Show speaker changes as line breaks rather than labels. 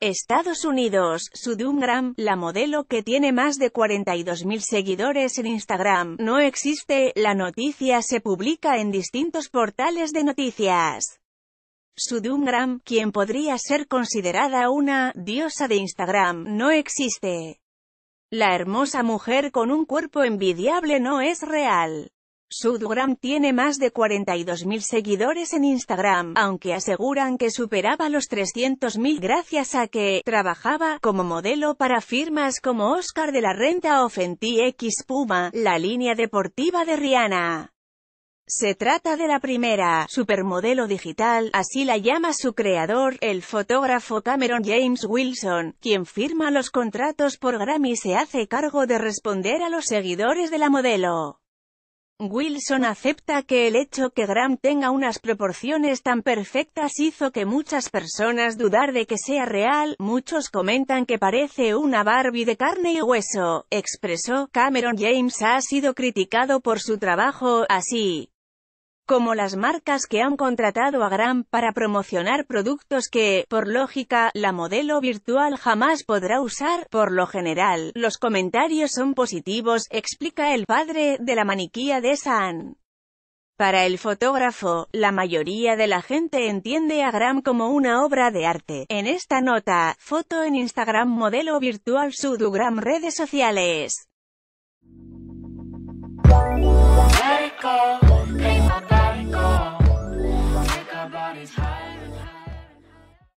Estados Unidos, Sudumgram, la modelo que tiene más de 42.000 seguidores en Instagram, no existe, la noticia se publica en distintos portales de noticias. Sudumgram, quien podría ser considerada una diosa de Instagram, no existe. La hermosa mujer con un cuerpo envidiable no es real. Sudgram tiene más de 42.000 seguidores en Instagram, aunque aseguran que superaba los 300.000 gracias a que trabajaba como modelo para firmas como Oscar de la Renta o Fenty X Puma, la línea deportiva de Rihanna. Se trata de la primera supermodelo digital, así la llama su creador, el fotógrafo Cameron James Wilson, quien firma los contratos por Grammy y se hace cargo de responder a los seguidores de la modelo. Wilson acepta que el hecho que Graham tenga unas proporciones tan perfectas hizo que muchas personas dudar de que sea real, muchos comentan que parece una Barbie de carne y hueso, expresó, Cameron James. Ha sido criticado por su trabajo, así como las marcas que han contratado a Graham para promocionar productos que, por lógica, la modelo virtual jamás podrá usar. Por lo general, los comentarios son positivos, explica el padre de la maniquía de San. Para el fotógrafo, la mayoría de la gente entiende a Graham como una obra de arte. En esta nota, foto en Instagram modelo virtual Sudugram redes sociales.
body's high.